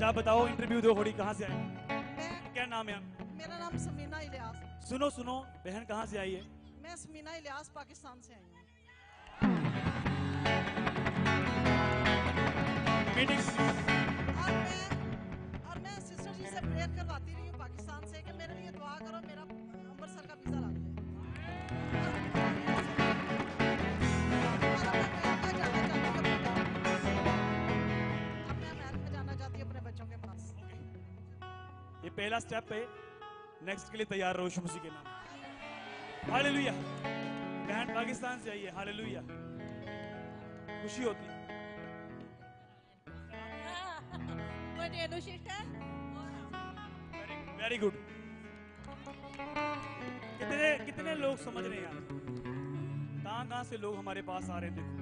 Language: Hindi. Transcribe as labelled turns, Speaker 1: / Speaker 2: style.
Speaker 1: अच्छा आप बताओ इंटरव्यू दो होड़ी कहाँ से आए? क्या नाम है आप
Speaker 2: मेरा नाम समीना इलियास।
Speaker 1: सुनो सुनो बहन कहाँ से आई है?
Speaker 2: मैं समीना इलियास पाकिस्तान से आई हूँ।
Speaker 1: मीटिंग
Speaker 2: और मैं और मैं सिस्टर जी से प्रेयर करवाती
Speaker 1: ये पहला स्टेप है। नेक्स्ट के लिए तैयार रहो यीशु मसीह के नाम। हालेलुया बहन पाकिस्तान से आई है। हालेलुया खुशी होती है। वेरी गुड कितने कितने लोग समझ रहे हैं यार? कहाँ कहाँ से लोग हमारे पास आ रहे हैं देखो।